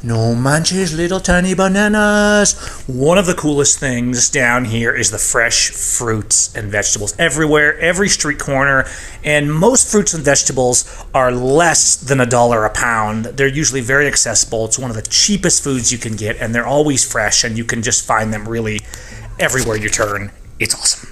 No manches, little tiny bananas. One of the coolest things down here is the fresh fruits and vegetables everywhere, every street corner, and most fruits and vegetables are less than a dollar a pound. They're usually very accessible. It's one of the cheapest foods you can get, and they're always fresh, and you can just find them really everywhere you turn. It's awesome.